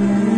Amen.